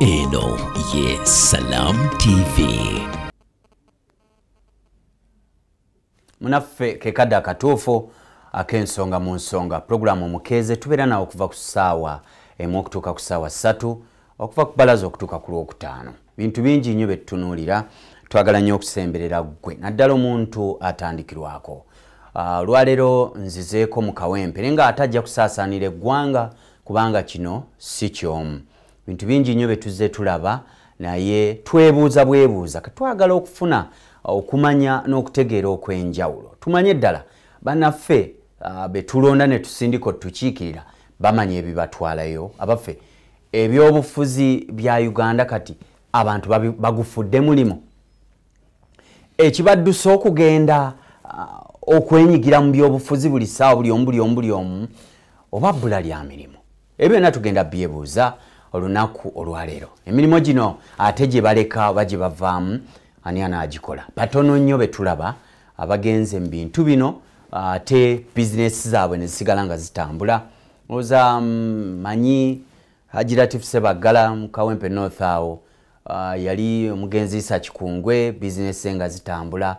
eno ye salam tv munaffe kekadde akatuufu ak'ensonga mu nsonga. Pulogulaamu omukeeze tubeera nawe okuva ku ssaawa emu okutuuka ku ssaawa ssatu okuva ku balaza okutuuka ku lwokutaano. Bintu bingi nnyo byetutunuulira twagala nnyo okusemberera ggwe. Naddala omuntu atandikirwako. Ah, olwaleero nzizeeko mu kawempe naye nga ate ajja kusaasaanira eggwanga kubanga kino si kyomu bintu bingi nnyo byetuze tulaba naye twebuuza bwebuuza. Katwagala okufuna okumanya n'okutegeera okw'enjawulo. Tumanye ddala bannaffe ah, betulonda ne tusindika otukiikirira bamanya ebibatwalayo. Abaffe ebyobufuzi bya uganda kati abantu bagufudde mulimu. Ekibaddusa okugenda ah, okwenyigira mu byobufuzi buli ssaawa buli omu buli omu buli omu oba bbula lya mirimu. Ebyo byonna tugenda byebuuza olunaku olwaleero. Emirimu gino ate gye baleka oba gye bavaamu ani anaagikola batono nnyo be tulaba abagenze mu bintu bino ate bizinesi zaabwe ne zisigala nga zitambula. Oza manyi hajiratif sebaggala mu kawempe north awo yali omugenzi isa kikungwe bizinesi nga zitambula.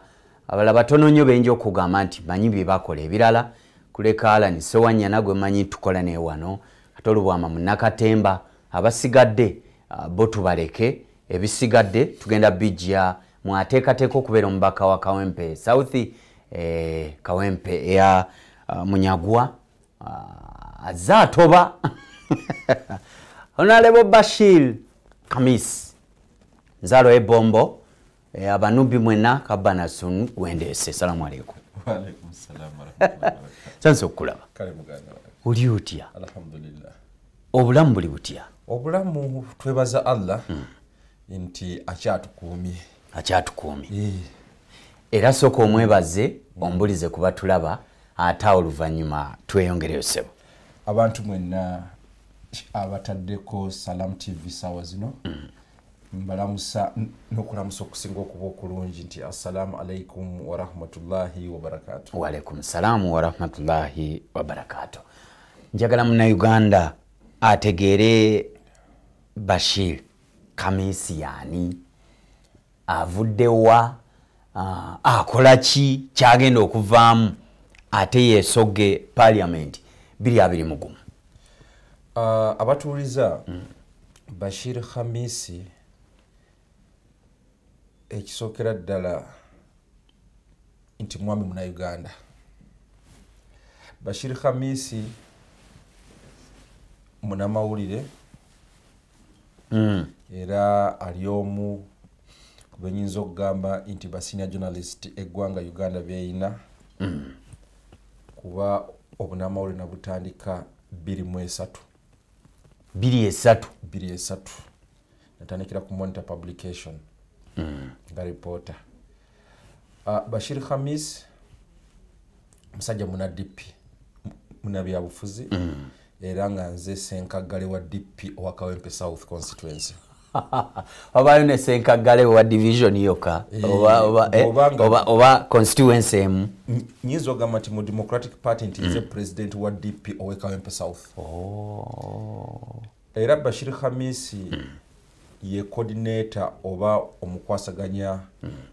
Abala batono nnyo benja okugamba nti manyi bye bakola ebirala. Kuleka alani sewanyana gwe manyi tukola ne wano. Ate olubwama munakatemba abasigadde ah, bo tubaleke. Ebisigadde tugenda bijja mwateekateeka okubeera omubaka wa kawempe south eh, kawempe eya ah, munyagwa ah, azze atoba. Honorable bashir kamis nzalo ebombo eh, abanubi mwena kabanasun gwendese. Salamu aleikum sansa wange oli otya? Obulamu buli butya obulamu twebaza allah nti akyatukuumye. Akyatukuumye. Era sooka omwebaze ombulize kuba tulaba ate awo oluvannyuma tweyongereyo sebo abantu mwenna abataddeko salam tv saawa zino mbalamusa n- n'okulamusa okusinga okuba okulungi nti assalamu alaikum warahmatullahi wabarakatu waalaikum salaamu warahmatullahi wabarakaatu njagala munnauganda ategeere bashir kamisi yaani avuddewa ah, akola ki kyagenda okuvaamu ate yeesoge paliamenti biri abiri mugumu Ah, abatuuliza bashir khamisi ekisookera ddala nti mwami munauganda. Bashir khamisi munamawulire era ali omu ku benyinza okugamba nti basenior journalist eggwanga uganda byeyina. Kuba obunamawulire nabutandika 23 biri esatu. 23 natandikira ku monitor publication. Nga reporter. Uh, bashir khamis musajja muna dp m- muna byabufuzi era nga nze senkagale wa dp owa kawempe south constituency. Wabayo ne senkagale wa division oba, oba, eh, Obanga- oba, constituency emu? Nyinza okugamba nti mu democratic party nti nze president wa dp owe kawempe south. Era bashir khamisi ye coordinator oba omukwasaganya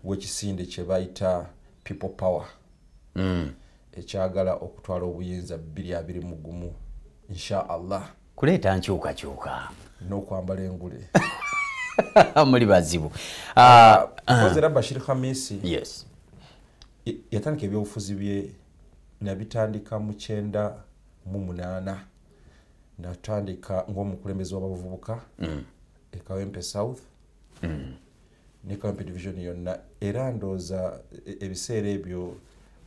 w'ekisinde kye bayita people power. Ekyagala okutwala obuyinza 221 insha allah kuleeta nkyukakyuka n'okwambala engule. Muli bazibu. Ah, Because era bashir khamisi yes. yatandika ebyobufuzi bye nabitandika mu kyenda mu munaana. Natandika ng'omukulembeze w'abavubuka e kawempe south ne kawempe division yonna. Era ndooza e- ebiseera ebyo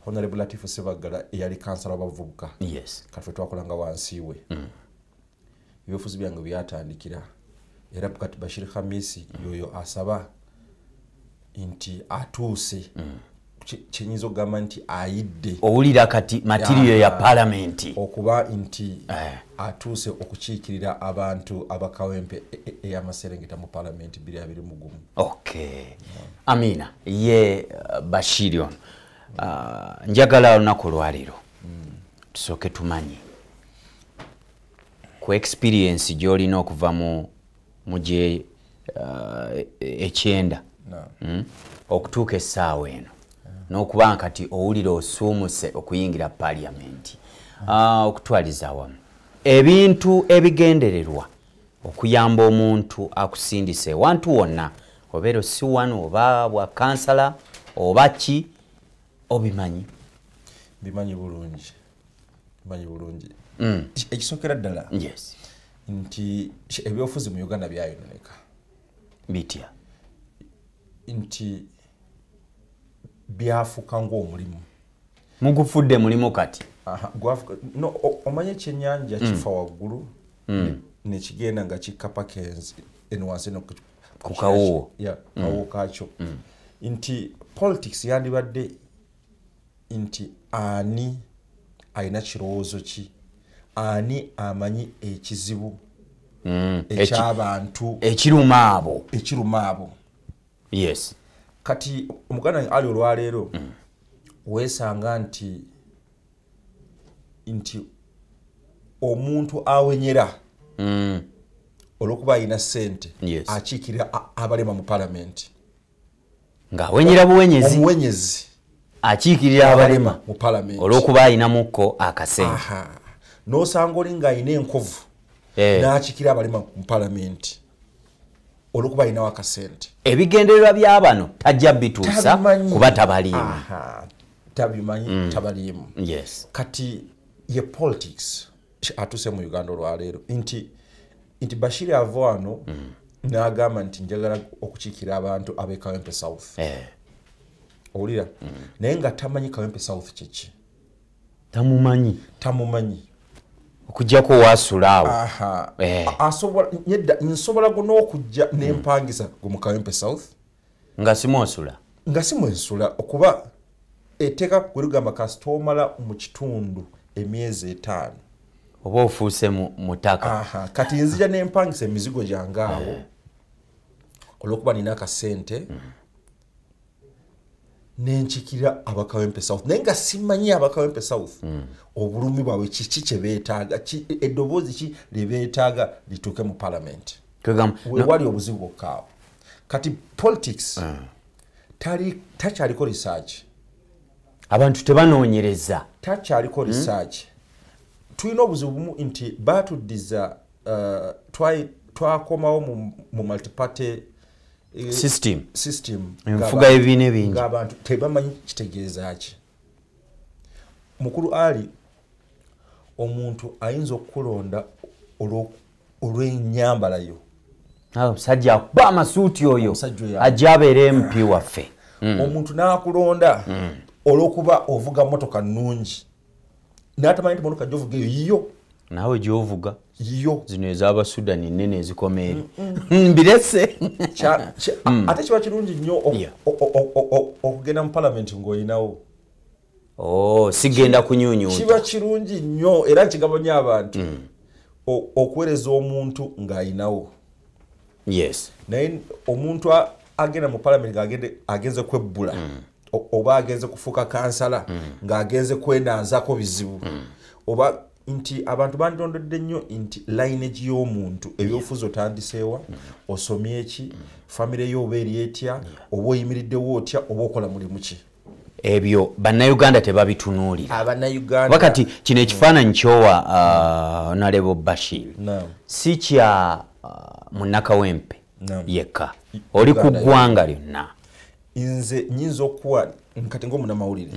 honorable latifu sebaggala eyali kansala w'abavubuka. Yes. Katwe twakolanga wansi we. Ebyobufuzi byange byatandikira. Era kati bashir khamisi yoyo asaba nti atuuse. Kye- kyenyinza okugamba nti ayidde. Owulira kati matiriyo ya palamenti okuba nti Eh. atuuse okukiikirira abantu abakawempe e- e- ey'amaserengeta mu palamenti 221 okay. Amina. Ye uh, bashiri ono njagala olunaku olwaliro. Tusooke tumanye. Ku experience gy'olina okuva mu gye uh, ekyenda Mm? okutuuka essaawa eno. N'okuba nkati owulira osuumuse okuyingira paliamenti Ah, okutwaliza awamu. Ebintu ebigendererwa okuyamba omuntu akusindisa ewantu wonna obeera osi wano oba bwa kansala oba ki obimanyi? Bimanyi bulungi. Bimanyi bulungi. Mm. ekisookera ddala yes. nti ebyobufuzi mu uganda byayononeka. Bitya? Nti byafuuka ng'omulimu. Mugufudde mulimu kati? Omanye ekyenyanja kifa waggulu ne- nekigenda nga kikapaka enzi eno wansi eno ku- Ku kawuwo. Ya, kawuwo kakyo nti politics yandibadde nti ani alina kirowoozo ki? Ani amanyi ekizibu Mm, ekyabantu? ekiruma abo. Ekiruma abo. Yes. Kati omuganda ali olwaleero weesanga nti nti omuntu awenyera Mm, olwokuba alina sente akiikirira abalema mu palamenti ng'awenyera buwenyezi. Omuwenyezi akiikirira abalema olw'okuba ayinamukko akasente n'osanga oli ng'alina enkovu Eh. n'akikira abalema mu palamenti olwokuba alinawo akasente ebigendererwa by'abano tajja bituusa kuba tabaliimu. Tabimanyi tabaliimu. Yes. Kati ye politics atuse mu uganda olwaleero nti nti bashiri ava wano n'agamba nti njagala okukiikira abantu ab'e kawempe south. Eh, owulira naye nga tamanyi kawempe south kyeki tamumanyi? Tamumanyi. Okugjako waasula awo. Eh. Nedda nsobola go n'okujja n'empangisa gwe mu kawempe south? Nga simwosula nga si mwensula okuba etteeka gwe ligamba kasita omala mu kitundu emyezi etaano. Oba ofuuse mu- mutaka kati nzija nempangisa emizigo gyange awo. Olwokuba nina akasente nenkikira abakawempe south. Naye nga simanyi abakawempe south obulumi bwabwe kiki kyebeetaaga ki- eddoboozi ki lyebeetaaga lituuke mu palamenti wewali obuzibu bwokkaawo kati politics tali- takyaliko research. Abantu tebanoonyereza. Takyaliko research. Tulina obuzibu bumu nti batuddiza uh, twakomawo mu- mu multiparty System. system. Enfuga y'ebibiina ebingi. ng'abantu tebamanyi kitegeeza ki? Mukulu ali omuntu ayinza okukulonda olw'ennyambala yo Ah, omusajja akuba amasuuti oyo. Ajja abeere mp waffe. Omuntu n'akulonda olw'okuba ovuga motoka nnungi. N'atamanyi nti motoka gyovuga eyo yiyo. Naawe gyovuga yiyo zino ez'abasudani nene ezikoma eri mbirese. Kya- ate kiba kirungi nnyo okugenda mu palamenti ng'olinawo oh, sigenda kunyunyuuta kiba kirungi nnyo era nkigamba nnyo abantu okuweereza omuntu ng'ayinawo. Yes. Naye omuntu agenda mu palamenti ng'agende- agenze kwebbula oba agenze kufuuka kansala ng'agenze kwenanzako bizibu oba nti abantu bandondodde nnyo nti lineage y'omuntu ebyobufuzi otandiseewa osomye ki famire yo oba eri etya oba oyimiriddewo otya oba okola mulimu ki? Ebyo bannayuganda tebabitunuulira abannayuganda oba kati kino ekifaananyi kyowa uh, honorable bashir si kya uh, munnakawempe Naam. yekka. Oli ku ggwanga lyonna. Nze nyinza okuwa kati ngaomunamawulire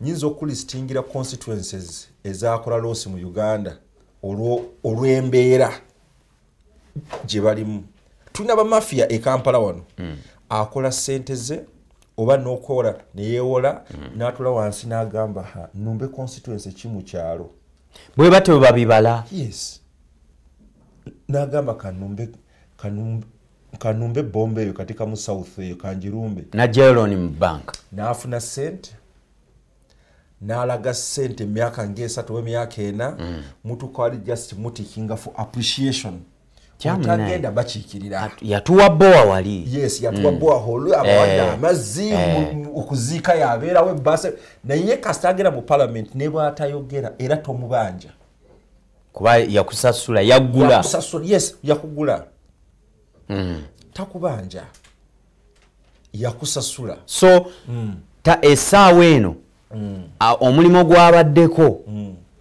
nyinza okulistingira constituences ezakola loosi mu uganda olwo- olw'embeera gye balimu. Tulina bamafiya e kampala wano. Akola sente ze oba n'okola neyeewola n'atula wansi n'agamba "Ha, numbe constituency ki mu kyalo? Bwe batyo babibala. Yes. N'agamba kanumbe kanumbe kanumbe bomba eyo katika mu south eyo kanjirumbe. Najjayo looni mu banka n'afuna sente n'alaga sente emyaka ngaesatu oba emyaka ena mutuuka wali just mutikinga for appreciation. Otagenda bakiikirira. Yatuwa bbowa wali? Yes yatuwa boahol abawadde amazzi mu- mu- okuziika yabeerawo ebbasa naye kasita agenda mu palamenti ne bwatayogera era tomubanja. Kuba yakusasula yaggula. Yakusasula- yes yakugula. Takubanja. Yakusasula. So ta essaawa eno a- omulimo gwabaddeko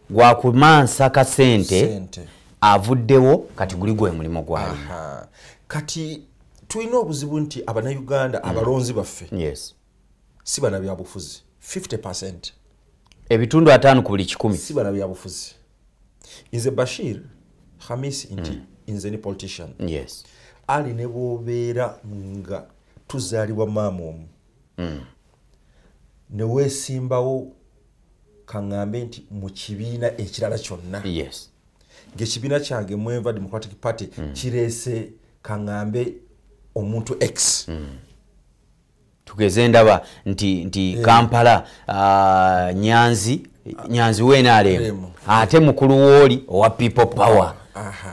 gwakumansa kasente sente avuddewo kati guli gwe mulimo gwali. Aha. kati tulina obuzibu nti abanayuganda abalonzi baffe yes. si bana byabufuzi 50 ebitundu ataano ku buli kikumi. Si bana byabufuzi nze bashir hamis nti nze ni politician. Yes. Ali ne bwobeera nga tuzaalibwa maama omu ne weesimbawo kaŋŋambe nti mu kibiina ekirala kyonna. Yes. Ng'ekibiina kyange mwenva democratic party kireese kaŋŋambe omuntu x. Tugeze ndaba nti nti kampala ah, nyanzi nyanzi wenaalemu Lemu. ate mukulu wooli owa people power.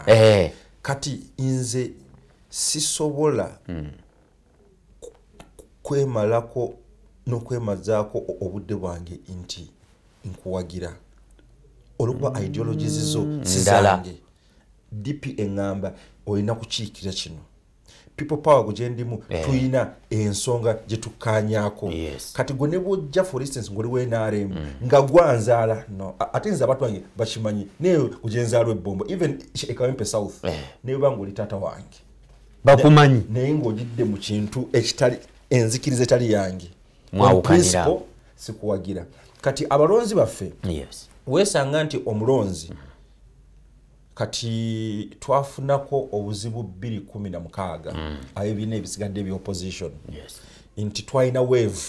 Eh, kati nze sisobola ku- kwemalako n'okwemazaako obudde bwange nti nkuwagira. Olwokuba ideologies zo sizange dp eŋŋamba olina kukiikira kino? People power gwe gyendimu tulina ensonga gye tukkaanyaako. Yes. kati gwe ne bwojja for instance ngoli wenaremu nga gwanzaala no ate nze abantu bange bakimanyi naye gwenzaala ebbombo even ekawempe south naye banga oli taata wange. Bakumanyi. Naye ng'ogidde mu kintu ekitali enzikiriza etali yange Mwawukanira. Sikuwagira. Kati abalonzi baffe yes. weesanga nti omulonzi kati twafunako obuzibu 216 abebiina ebisigadde ebya opposition yes. Nti twalina wave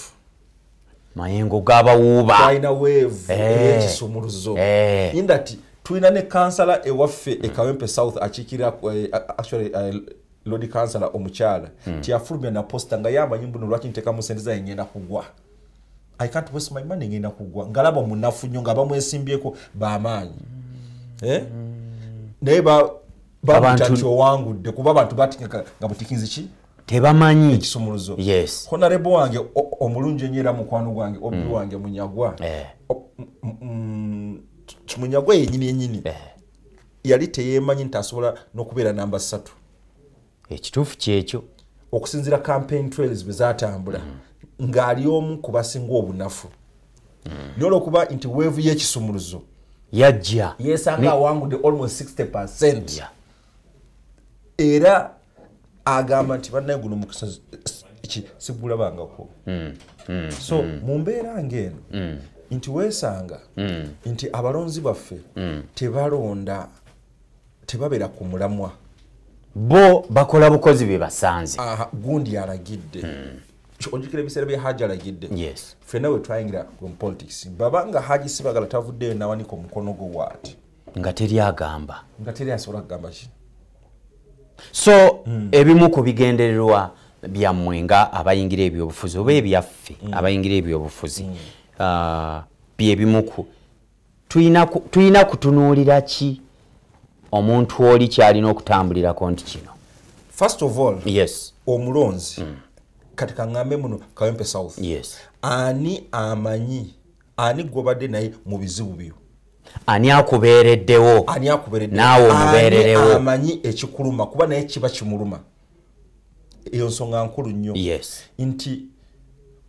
mayengo gabawuuba. Twalina wave Eh. ey'ekisumuluzo. Eh. in that tulina ne kansala ewaffe e kawempe south akiikirira eh, actually lodi kansala omukyala tiyafulumya na posta nga yamanyi mbuno lwaki ntekamu sente zaye ngenda kugwa? I can't waste my money ngenda kugwa. Ngalaba munafu nnyo nga bamwesimbyeko bamaanyi. Eh? naye ba- bamuta Abantu- nti owangudde kuba abantu batikika nga butikinzi ki? Tebamanyi. Ekisumuluzo. Yes. Honarebo wange omulungi enyo era mukwano gwange obi wange munyagwa. Eh. O- m- m- t- munyagwa yenyini yenyini Eh. yali teyemanyi nti asobola n'okubeera namba ssatu ekituufu kyekyo. okusinzira campaign trails bwe zatambula ng'ali omu ku basinga obunafu. Naye olwokuba nti weevu y'ekisumuluzo. Yajja. Yeesanga awangudde almost 60 percent. Era agamba nti bannaye guno mukisa ki sigulabangako so mu mbeera ng'eno nti weesanga nti abalonzi baffe tebalonda tebabeera ku mulamwa bo bakola bukozi bwe basanze. Gundi alagidde. Ojjukira ebiseera bya haji alagidde. Ffenna we twayingira mu politics baba nga haji sibagala tavuddeyo nawanika omukono gwe waati. Nga teri agamba. Nga teri asobola kugamba ki? So ebimu ku bigendererwa byammwe nga abayingira ebyobufuzi oba ebyaffe abayingira ebyobufuzi ah, byebimu ku tuyina ku- tuyina kutunuulira ki omuntu oli kyalina okutambulirako nti kino. First of all yes. omulonzi kati kaŋŋambe muno kawempe south. Yes. Ani amanyi ani gwobadde naye mu bizibu byo? Ani akubeereddewo? Ani akuberedde Naawe omubeererewo. Ani amanyi ekikuluma kuba naye kiba kimuluma? Eyo nsonga nkulu nnyo. Yes. Nti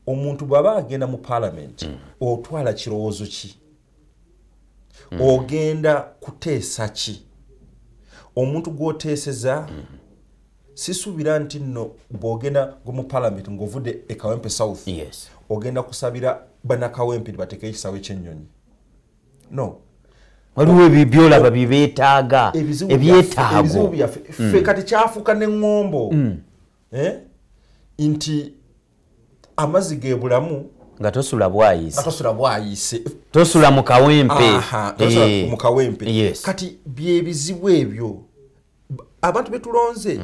omuntu bw'aba agenda mu paalamenti otwala kirowoozo ki? Ogenda kuteesa ki omuntu gw'oteeseza sisuubira nti nno bw'ogenda mu paalamenti ng'ovudde e kawempe south ogenda kusabira banakawempe bateeke ekisawo ekyennyonyi no. Waliwo ebyo byolaba bye beetaaga ebizibu byaffe- ebizibu ebyetaago byaffe ffe kati kyafuuka neŋŋombo Eh? nti amazzi ge bulamu nga tosula bwayise tosula bwayise tosula mu kawempe. Eh, mu kawempe. Kati byebizibu ebyo abantu betulonze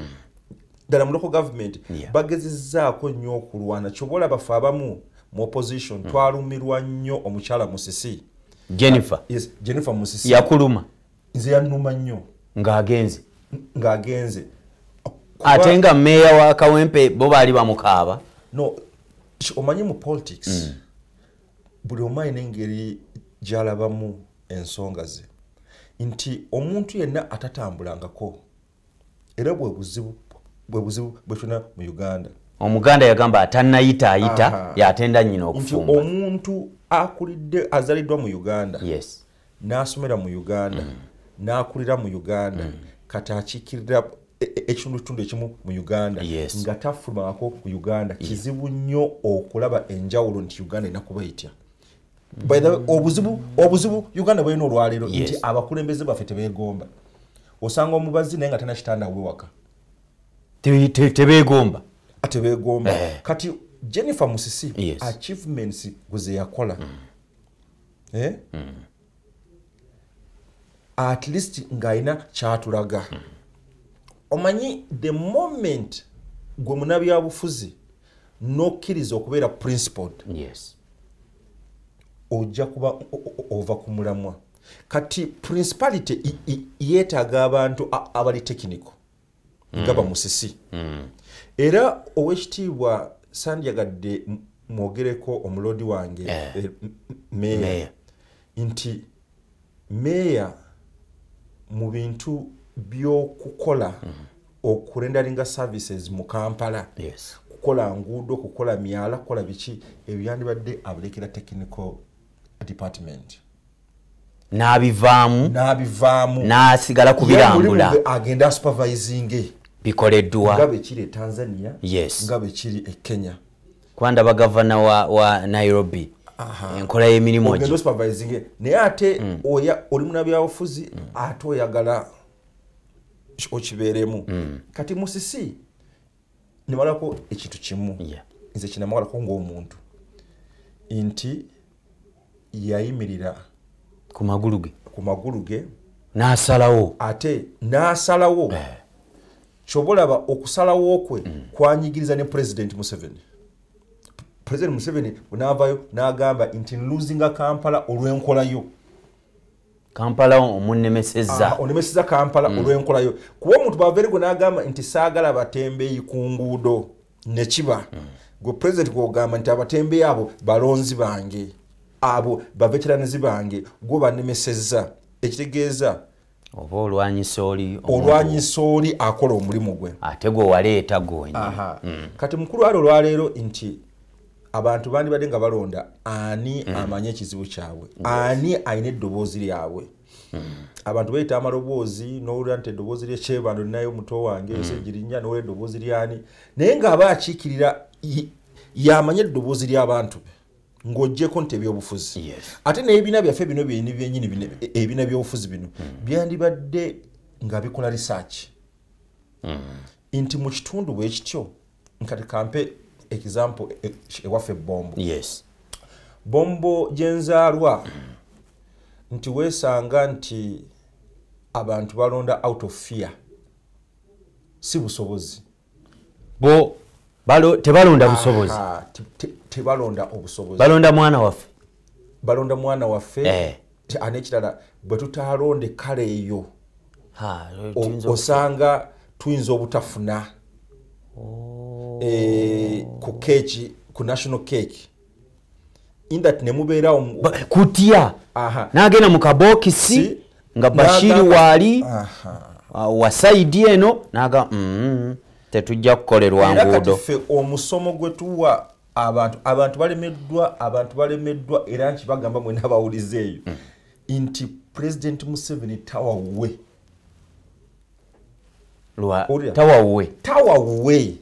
ddala mu local government Yeah. bagezezzaako nnyo okulwana. Kyoba olaba fe abamu mu opposition twalumirwa nnyo omukyala musisi. Jennifer. Musisi. Yakuluma. Nze yannuma nnyo. Ng'agenze. Ng'agenze. Ate nga meeya wa kawempe bo baali bamukaaba omanyi mu politics? Buli omu alina engeri gy'alabamu ensonga ze. Nti omuntu yenna atatambulangako era bwe buzibu bwe buzibu bwe tulina mu uganda. Omuganda yagamba atannayitaayita Aha. yatenda nyina nti okufumba. omuntu akulidde azaliddwa mu uganda yes. n'asomera mu uganda n'akulira mu uganda kati akiikirira e- e- ekitundutundu ekimu mu uganda nga tafulumako ku uganda kizibu nnyo okulaba enjawulo nti uganda enakuba etya. Obuzibu obuzibu uganda bwalina olwaleero nti abakulembeze baffe tebeegomba osanga omubazi naye nga tena kitanda we waka. Te- te- tebeegomba tebeegomba Eh. kati jennifer musisi achievements gwe yakola. Eh? at least ng'alina kyatulaga omanyi the moment gwe munabyabufuzi n'okkiriza okubeera principled yes. ojja kuba ova ku mulamwa. Kati principality yeetaaga abantu abali technical nga bamusisi era owekitiibwa sandyagadde mwogereko omulodi wange Eh. eh, m- m- meya Meya. nti meya mu bintu by'okukola okurendalinga services mu kampala. Kukola nguudo kukola myala kukola biki ebyandibadde abalekera technical department. N'abivaamu? N'abivaamu. N'asigala kubirambula agenda asupervisinge nga bikoleddwa bwe kiri e tanzania. Yes. nga bwe kiri e kenya. Kwandaba gavana wa, wa nairobi. Enkola y'emirimu naye ate oya oli munabyabufuzi ate oyagala okibeeremu kati musisi nimalako ekintu kimu. Nze kinamagalako ngaomuntu nti yayimirira ku magulu ge. ku magulu ge. N'asalawo. Ate n'asalawo. Kyobalaba okusalawo kwe kwanyigiriza ne president museveni. President museveni bwenaavayo n'agamba nti nluzinga kampala olw'enkolayo kampala omunnemesezza. Onemesiza kampala olw'enkolayo. Kuba omuntu bwavaere gwe n'agamba nti saagala batembeeyi ku nguudo nekiba gwe president gwogamba nti abatembeeyi abo balonzi bange abo baveteranizi bange gwe banemesezza ekitegeeza oba olwanyisa oli olwanyisa oli akola omulimu gwe. ate gwe waleeta gwonya Aha. kati mukulu wali olwaleero nti abantu bandibadde nga balonda ani amanyi ekizibu kyabwe? Ani alina eddoboozi lyabwe? Abantu bayita amaloboozi nowulira nti eddoboozi lyekyebando linayo muto wange esejirinya nowulira eddoboozi lyani naye ng'aba akiikirira y- yamanya eddoboozi ly'abantu be ng'ogyeko nti ebyobufuzi. Ate n'ebibiina byaffe bino byeni byenyini ebibiina by'obufuzi bino byandibadde nga bikola research. Nti mu kitundu bwe kityo nkati kampe example e- ewaffe bombo. Yes. Bombo gyenzaalwa nti weesanga nti abantu balonda out of fear si busobozi. Bo balo- tebalonda busobozi. Aha, te- te- tebalonda obusobozi. Balonda mwana waffe. Balonda mwana waffe Eh. anekirala bwe tutalonde kale eyo Ha, o- tuyinza osanga tuyinza obutafuna ku keeki ku national cake. Indat nemubeerawo kutya? N'agenda mu kabokisi Si. nga bashiri waali Aha. uh, wa saidi eno naga mm, tetujja kukolerwa nguudo. ffe omusomo gwe tuwa abantu abantu balemeddwa abantu balemeddwa era nti bagamba mwena abawuliza eyo. Nti president museveni tawawwe Tawawwe tawawwe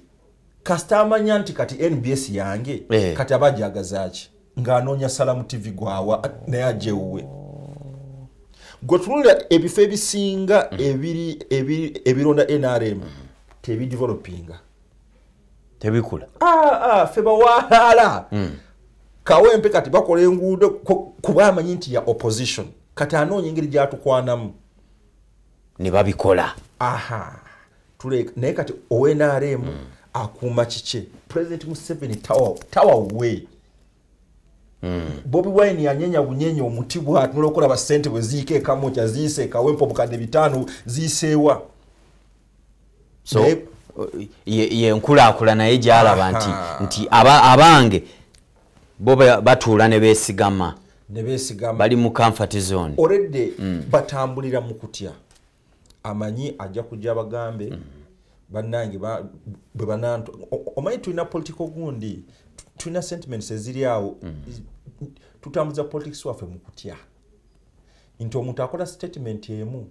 kasita amanya nti kati nbs yange Eh. kati aba ajagazaaki ng'anoonya salamu tv gwawa naye ajewuwe gwe tunulira ebifo ebisinga ebiri ebiri- ebironda nrm tebidevelopinga. Tebikula. Ah, ah, ffe bawaalaala kawempe kati bakola enguudo ku- kuba amanyi nti ya opposition. Kati anoonya engeri gyatukwanamu ne babikola. Aha naye kati onrm akuuma kike president museveni tawa- tawawwe bobi wine yanyenya bunyenya omuti bwati nolwokulaba sente bwe ziika ekamokya ziise ekawempe obukadde bitaano ziiseewa so Naye- uh, naye gyalaba nti nti aba- abange bo ba- batuula ne beesigama. Ne beesigama. Bali mu comfort zone. Oredde batambulira mu kutya amanyi ajja kujja bagambe bannange ba- bwe o- omanyi tulina politiko gundi tu- tulina sentiments eziri awo tutambuza politics waffe mu kutya? Nti omuntu akola statement emu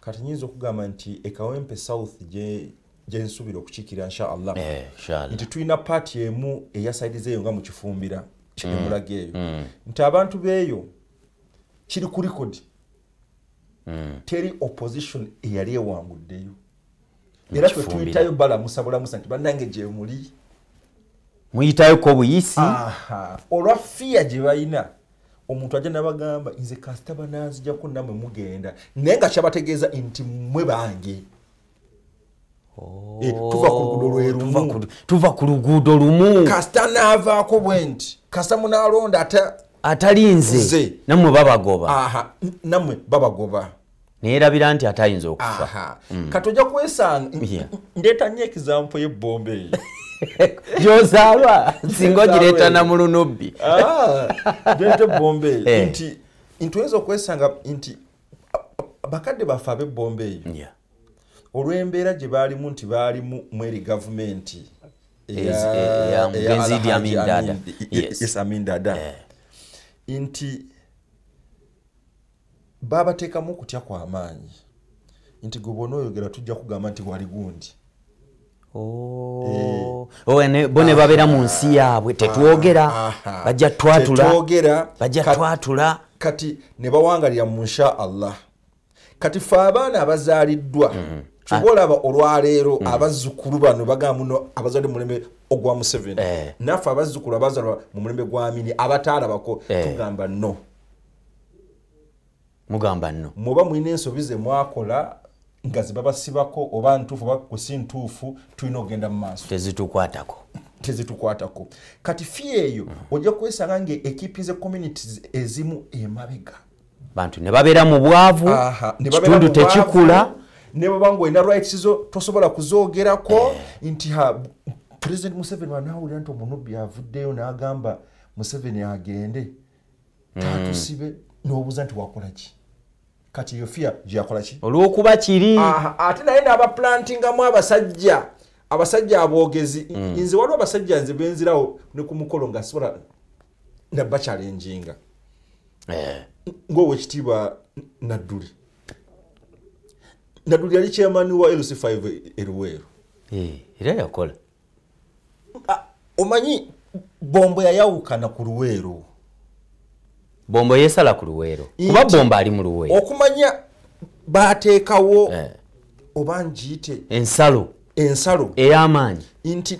kati nyinza okugamba nti ekawempe south gye gye nsuubira okukiikira insha allah Eh, nti tulina paati emu eyasaidizeeyo nga mu kifumbira emulaga eyo. Nti abantu beeyo kiri ku likodi teri opposition eyali ewanguddeyo era kifumbira. tuyitayo balamusa bulamusa nti bannange gye muli. Muyitayoko buyisi Aha, olwa fiya gye balina omuntu ajja nabagamba nze kasita bananzijako nammwe mugenda naye nga kyabategeeza nti mmwe bange. Eh, tuva ku luguudo lwe Tuva lumu. ku- luguudo lumu. Kasita naavaako bwe nti kasita munaalonda ate atali nze Nze. nammwe babagoba. Nammwe babagoba neyerabira nti atayinza okufa. Aha. Kati ojja kwesanga ndeeta nnyo ekizampo y'ebbomba eyo. Gyozaalwa singa ogireeta namulunubbi Ah, ndeeta ebbomba eyo. Eh. nti nti oyinza okwesanga nti bakadde baffe ab'ebbomba eyo. Olw'embeera gye baalimu nti baalimu mweri gavumenti eya- Is- eh, eya eya Mugenzi Idi Alhaji Amin Dada. Amin- i- i- Yes. yes, Amin Dada. Eh. nti babateekamu okutya kw'amaanyi nti gwe bwona oyogera tujja kugamba nti wali gundi. Oh. Oh, ne- bo ne babeera mu nsi yaabwe tetwogera. Aha. bajja twatula. Tetwogera, bajja twatula. kati ne bawangalira mu nsha allah. Kati fe abaana abazaaliddwa kyuba olaba olwaleero abazzukulu bano bagamba muno abazadde mu mulembe ogwa museveni. Eh. naffe abazzukulu abazalwa mu mulembe gwa amini abataalabako Eh. tugamba no mugamba nno. Muba mulina ensobi ze mwakola nga zibabasibako oba ntuufu oba kusi ntuufu tulina okugenda mu maaso. Tezitukwatako. Tezitukwatako. Kati fi eyo ojja kwesanga nga ekipi ze communities ezimu emabega. Bantu ne babeera mu bwavu kitundu tekikula. ne baba nga olina rights zo tosobola kuzoogerako. Nti ha president museveni wanawulira nti omunubbi avuddeyo n'agamba museveni agende tatusibe n'obuuza nti wakola ki kati eyo fiya gyeyakola ki? Olw'okuba kiri. Ate naye n'abaplantingamu abasajja abasajja aboogezi. Nze waliwo abasajja nze benzirawo ne ku mukolo nga sibola nabakyalenjinga Eh, ngaowekitiibwa nadduli. Nadduli yali kyemani wa lc5 eruweero eh, era yakola. Ah, omanyi bombo yayawukana ku luweero bombo yeesala ku luweero. Kuba bombo ali mu luweero. okumanya bateekawo Eh. oba ngiyite ensalo. ensalo. Ey'amaanyi. Nti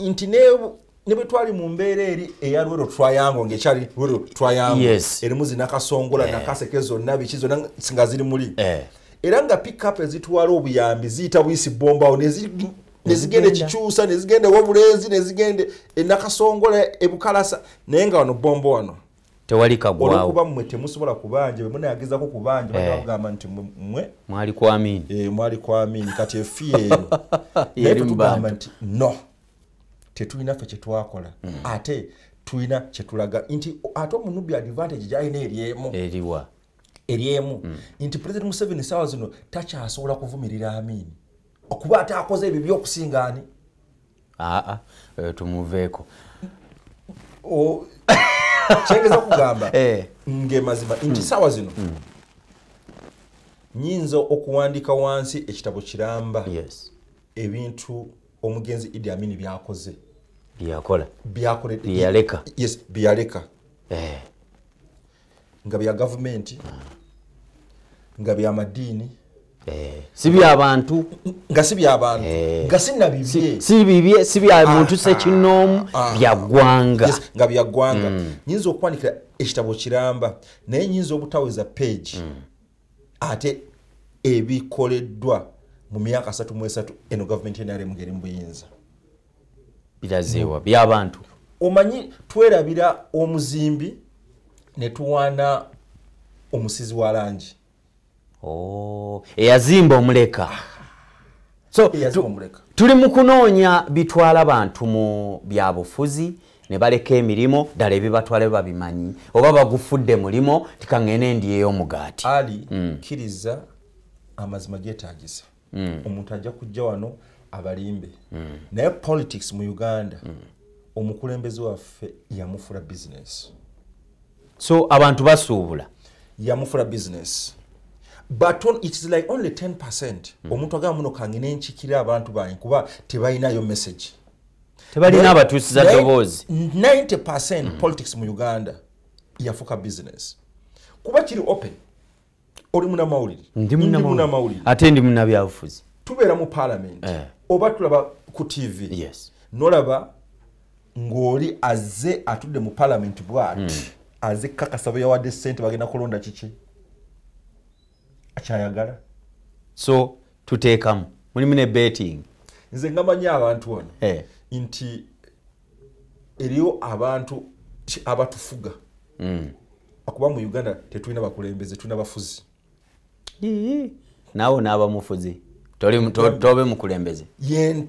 nti ne bwe twali mu mbeera eri eya lwero triangle ng'ekyali lwero triangle Yes. erimu zinakasongola nakaseke zonna biki zonna nga ziri muli. Eh. era nga pickup ezitwala obuyambi ziyita buyisi bombawo nezi- nezigenda ekikyusa nezigenda ewobulenzi nezigenda enakasongola ebukalasa naye nga wano bombo wano tewali kagwawo olwokuba mmwe temusobola kubanja bwe munayagezako kubanja bajja kugamba nti mmwe- mwali kwamini eh, mwali kwamini kati efi eyo naye tetugamba nti no. Tetulina ffe kyetwakola ate tulina kyetulaga nti ate omunubi advantage gyalina eryemu eriwa. Eryemu nti president museveni saawa zino takyasobola kuvumirira amini. Okuba ate akoze ebyo byokusinga ani? Aa eh, tumuveeko. O- kyengeza kugamba Eh. ng'emazima nti saawa zino. Nyinza okuwandika wansi ekitabo kiramba ebintu omugenzi idi amini byakoze. Byeyakola byakole Bye yaleka. yes byeyaleka Eh, nga bya gavumenti nga byamadiini si byabantu nga si byabantu Eh. nga si nabibye. si bya muntu sekinoomu ah. bya ggwanga. Yes, nga byaggwanga nyinza okuwandikira ekitabo kiramba naye nyinza obutaweza page. Ate ebikoleddwa mu myaka 33 eno gavumenti enaremu ngeri mu buyinza. Birazeewa byabantu omanyi twerabira omuzimbi ne tuwaana omusizi wa langi eyazimba omuleka. So tuli mu kunoonya bitwala bantu mu byabufuzi ne baleka emirimu ddala ebibatwala babimanyi oba bagufudde mulimo tikaŋŋene ndi ey'omugaati. Ali kkiriza amazima geetagisa omuntu ajja kujja wano abalimbe. Naye politics mu uganda omukulembeze waffe yamufula business. So abantu basuubula? Yamufula business but on, it is like only 10 percent omuntu agamba muno kange nenkikira abantu bange kuba tebalinayo message. Tebalina abatuusiza ddoboozi. 90 percent politics mu uganda yafuka business. Kuba kiri open oli munamawulire? Ndi munamawulire. ate ndi munabyabufuzi. Tubeera mu parliament Eh. oba tulaba ku tv yes. nolaba ng'oli azze atudde mu parliament bwati azze kakasa beyawadde sente bagenda kulonda kiki akyayagala. So tuteekamu mulimu ne betting. Nze ngamanyi abantu wano. Eh. nti eriyo abantu abatufuga. Akuba mu uganda tetulina bakulembeze tulina bafuzi. Naawe naaba mufuzi. Tobe mukulembeze. Ye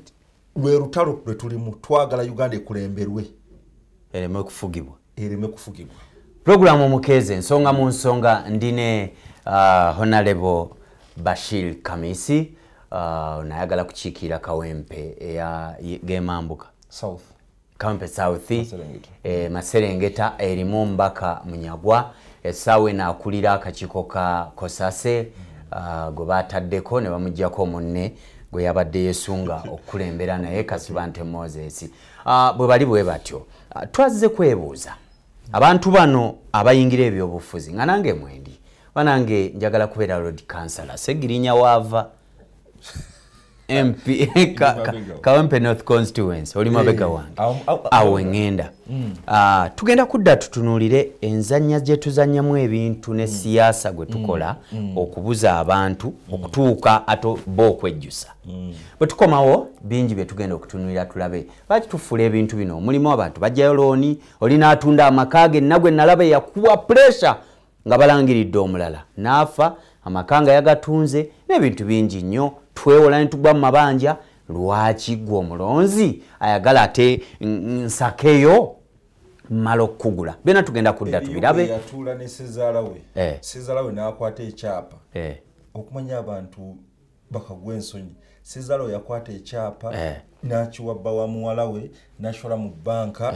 lwe lutalo lwe tulimu twagala uganda ekulemberwe. Ereme kufugibwa. Ereme kufugibwa. Puroguramu omukeeze ensonga mu nsonga ndine uh, honorable bashir kamisi uh, nayagala kukiikirira kawempe gemambuka. South. Kawempe south Maserengeta. e, maserengeta erimu mbaka munyagwa. Essaawa enaakulira akakiiko ka kosase uh, gwe bataddeko ne bamugjako munne gwe yabadde yesunga okukulembera naye kasibante moses. Uh, bwe bali bwe batyo. Twazze kwebuuza. Abantu bano abayingira ebyobufuzi nga nange mwendi banange njagala kubeera road councilor segirinya waava mp kawempe north constituency oli mabega wange. awo- awo- awo wengenda Ah, tugenda kudda tutunuulire enzanya gye tuzannyamu ebintu ne siyaasa gwe tukola okubuza abantu okutuuka ate bo okwejjusa. Bwe tukomawo bingi bye tugenda okutunuulira tulabe lwaki tufula ebintu bino? Mulimu abantu bajjayo looni oli n'atunda amaka ge nagwe nalaba yakuwa puresha nga balangiridde omulala. N'afa amaka nga yagatunze n'ebintu bingi nnyo. Twewola ne tugwa mu mabanja lwaki gwe omulonzi ayagala ate nsakeyo? Mmala okukugula. Byonna tugenda kudda tubirabe. yatuula ne sezaala we Eh. sezaala we n'akwata ekyapa. Eh, okumanya abantu bakagwa ensonyi. Sezaala we yakwata ekyapa Eh. n'akiwa bba wa muwala we n'akyola mu bbanka.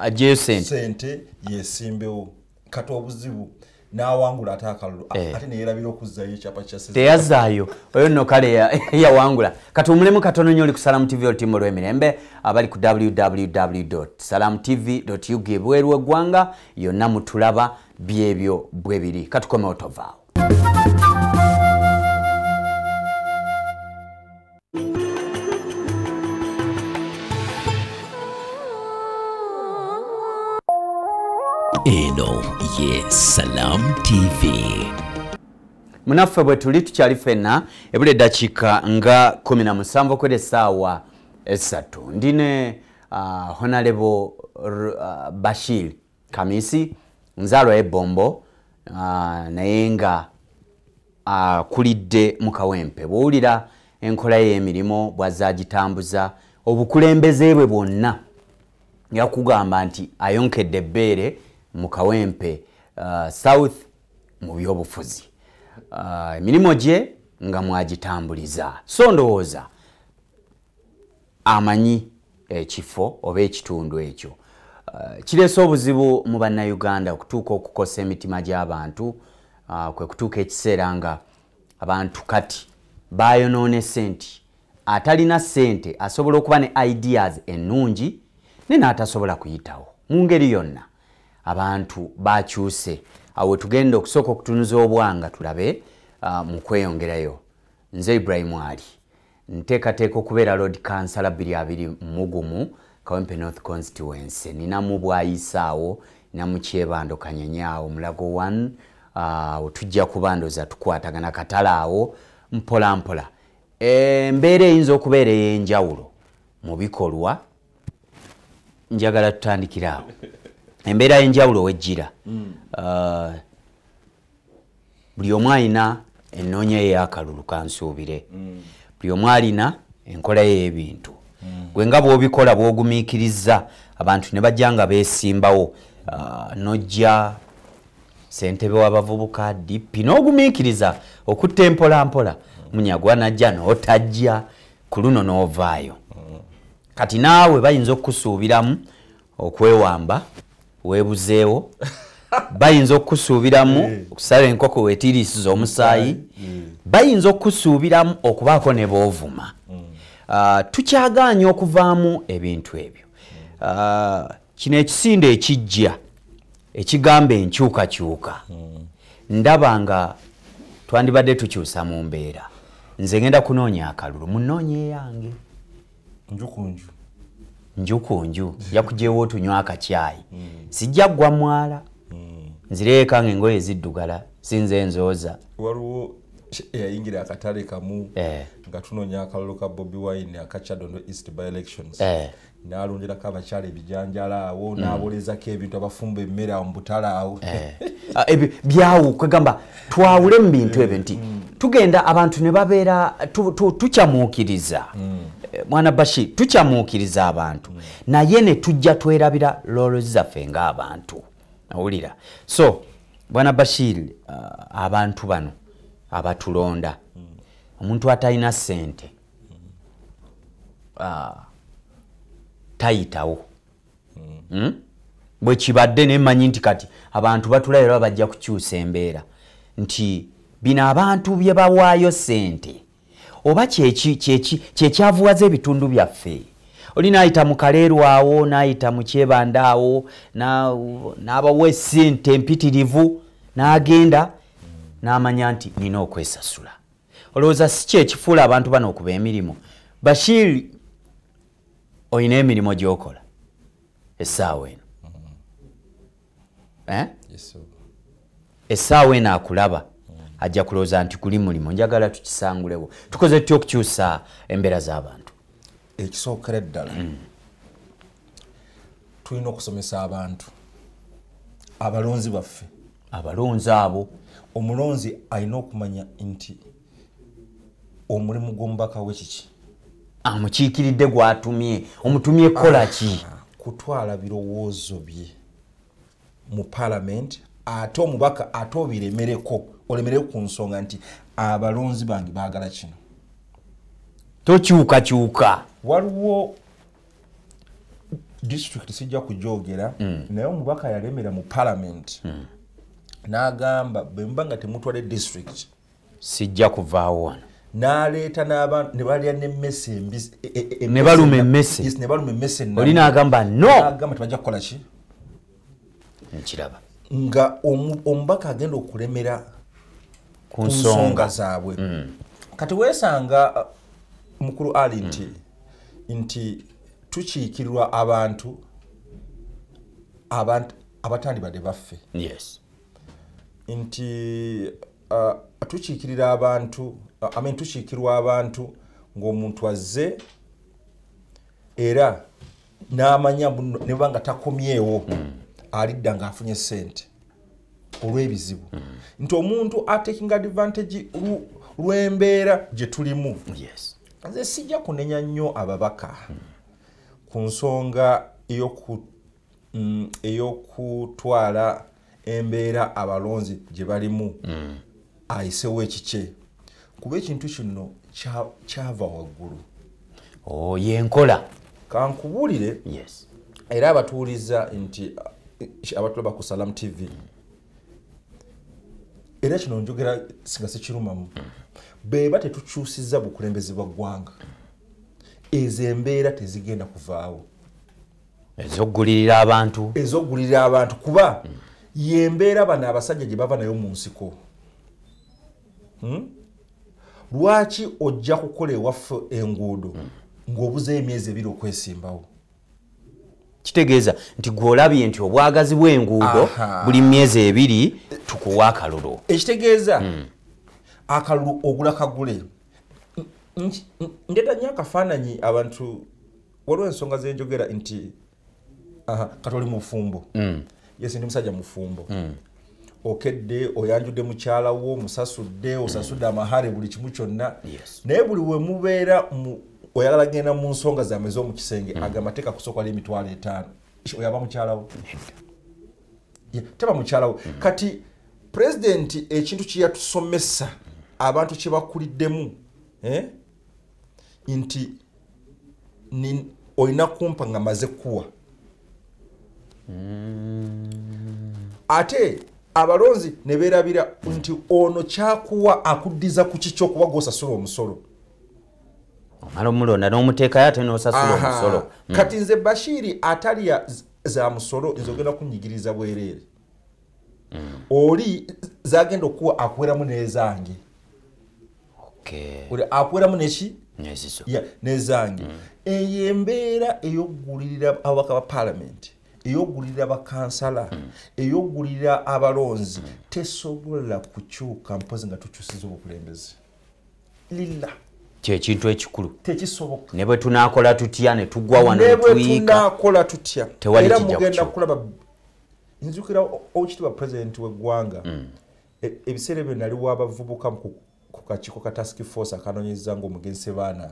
Ajeyo sente sente yesimbewo kati obuzibu n'awangula ate akalulu. Eh. ate neyerabira okuzzayo ekyapa kya sezaala teyazaayo. Oyo nno kale ya- yawangula. Kati omulemu katono nnyo oli ku salamu tv olutimbo lw'emirembe abali ku www salamu tv ug ebweru weggwanga yonna mutulaba byebyo bwe biri. Katukomewo tovaawo eno ye salam tv munaffe bwe tuli tukyali ffenna ebula eddakiika nga 17 okwera essaawa esatu ndine uh, honorable uh, bashir kamisi nzaalwa ebombo uh, naye nga akulidde mu kawempe. Bwowulira enkola ye y'emirimu bwazze agitambuza obukulembeze bwe bwonna yakugamba nti ayonkedde ebbeere mu kawempe uh, south mu byobufuzi. Uh, emirimu gye nga mwagitambuliza. So ndowooza amanyi ekifo oba ekitundu ekyo. Uh, kireese obuzibu mu bannayuganda okutuuka okukosa emitima gy'abantu uh, kwe kutuuka ekiseera nga abantu kati bayonoona esente atalina sente asobola okuba ne ideas ennungi naye n'atasobola kuyitawo. Mu ngeri yonna abantu bakyuse. Awo we tugenda okusooka okutunuza obwanga tulabe uh, mu kweyongerayo. Nze ibrahimu ali. Nteekateeka okubeera road kansala 22 mugumu kawempe north constituency. Ninamu bwayisaawo ninamu kyebando kanyanyaawo mulago 1 uh, wetujja kuba ndoza tukwatagana katale awo mpola mpola. Embeera eyinza okubeera ey'enjawulo mu bikolwa njagala tutandikire awo embeera y'enjawulo wejjira. Uh, buli omu alina ennoonya ye y'akalulu kansuubire. Buli omu alina enkola ye y'ebintu. Gwe nga bw'obikola bw'ogumiikiriza abantu ne bajja nga beesimbawo. Uh, nojja ssentebe w'abavubuka dipi n'ogumiikiriza okutta empola mpola munyagwa najja n'otajja ku luno n'ovaayo. Kati naawe bayinza okukusuubiramu okwewamba weebuzeewo bayinza okukusuubiramu okusala enkoko weetiriisiza omusaayi bayinza okukusuubiramu okubaako ne boovuma Ah, tukyagaanya okuvaamu ebintu ebyo. Ah, kino ekisinde ekijja ekigamba enkyukakyuka. Ndaba nga twandibadde tukyusa mu mbeera. Nze ngenda kunoonya akalulu munoonye yange nju nju ku nju. Ja kugyewo otunywa akacyayi sijja ggwa mwala. Nzireeka nga engoye ziddugala sinze nzooza. Waliwo eyayingira akatale kamu Eh. nga tunoonya akalolo ka bobi wine aka kyadondo east by elections. Eh. Nalonderako abakyala ebijanjala awo nabolezako ebintu abafumba emmere awo mu butale awo. Ah, ebyo byawuka gamba twawule mu bintu ebyo nti tugenda abantu ne babeera tu- tu- tukyamuukiriza. Eh, mwana bashir tukyamuukiriza abantu. Naye ne tujja twerabira loolo zaffe ng'abantu. Awulira. So bwana bashir ah, abantu bano abatulonda omuntu atalina ssente. Ah, tayitawo. Mm? bwe kibadde nemmanyi nti kati abantu batulayo era bajja kukyusa embeera nti bino abantu bye bawaayo sente oba kyekyavuwaza ebitundu byaffe? Oli naayita mu kaleeru awo naayita mu kyebanda awo na- n'abawa esente empitirivu n'agenda n'amanya nti nina okwesasula. Olowooza si kyekifuula abantu bano okuba emirimu? Bashir olina emirimu gyokola. Essaawa eno. Eh? Essaawa eno akulaba. Ajja kulowooza nti guli mulimu. Njagala tukisangulewo tukoze tutya okukyusa embeera z'abantu? Ekisookera ddala tulina okusomesa abantu. Abalonzi baffe. Abalonzi abo? Omulonzi alina okumanya nti omulimu gw'omubaka we kiki amukiikiridde gwatumye. Omutumye kukola ki? kutwala birowoozo bye mu palamenti ate omubaka ate obiremereko olemereko ku nsonga nti abalonzi bange baagala kino. Tokyukakyuka. Waliwo disitulikiti sijja kujogera naye omubaka yalemera mu palamenti n'agamba bwe muba nga temutwale disitulikiti sijja kuvaawo wano n'aleeta ne balya n'emmese embisi e- e- e- Ne baluma emmese. Yes, ne baluma emmese ennamu. oli n'agamba no! N'agamba tebajja kukola ki? Nkiraba. Nga omu- omubaka agenda okulemera ku nsonga. zaabwe. Kati weesanga uh, mukulu ali nti nti tukiikirirwa abantu abatandibadde baffe. Yes. Nti uh, tukiikirira abantu mean, tukiikirwa abantu ng'omuntu azze era n'amanya buno ne banga takomyewo alidda ng'afunye sente olw'ebizibu. Nti omuntu ataking advantage lw'embeera gye tulimu. Yes. Nze sijja kunenya nnyo ababaka ku nsonga ey'oku- mm, ey'okutwala embeera abalonzi gye balimu. Ayisewo ekikye kuba ekintu kino kya- kyava waggulu. O yenkola. Kankubuulire. Yes. Era abatuuliza nti uh, abatulaba ku salam tv era kino njogera singa sikirumamu. Beba tetukyusiza bukulembeze bwa ggwanga. Ezo embeera tezigenda kuvaawo. Ezokugulirira abantu. Ez'okugulirira abantu kuba yembeera bano abasajja gye bava nayo mu nsiko. Hmm? Lwaki ojja kukola ewaffe enguudo ng'obuzeyo emyezi ebiri okwesimbawo? Kitegeeza nti gwolabye nti obwagazi bw'enguudo buli myezi ebiri tukuwa akalulu. Ekitegeeza? Akalulu ogula kagule ndeta nnyo akafaananyi abantu. Waliwo ensonga zenjogera nti aha, kati oli mufumbo. Yes ndi musajja mufumbo okedde oyanjudde mukyala wo musasudde osasudde amahare buli kimu kyonna. Naye buli we mubeera mu- oyagala genda mu nsonga zammwe ez'omu kisenge agamba teeka kusooka li emitwalo etaano. Oyaba mukyala wo? Ya, teba mukyalawo kati pulezidenti ekintu kye yatusomesa abantu kye bakuliddemu eh? nti olina kumpa nga maze kuwa ate abalonzi ne beerabira nti ono kyakuwa akuddiza ku kiki okuba gwosasula omusolo. Omala omulonda n'omuteekayo ate n'osasula omusolo. Kati nze bashiiri atalya za musolo nze ogenda kunyigiriza bwereere. Oli zagenda okuwa akuweramu n'ezange. Oli akuweramu neki nezange. Eyo embeera ey'okugulirira ababaka ba paalamenti ey'okugulirira bakansala ey'okugulirira abalonzi tesobola kukyuka mpozi nga tukyusiza obukulembeze. Lilla. Kyekintu ekikulu. Tekisoboka. Ne bwe tunaakola tutya ne tugwa wano ne ne bwe tuyiika? tunaakola tutya? Era mugenda kulaba nzukira owekitiibwa pulezidenti w'eggwanga E- ebiseera ebyo naliwo abavubuka ku- kakiiko ka task force akanoonyeza ngaomugenzi sebaana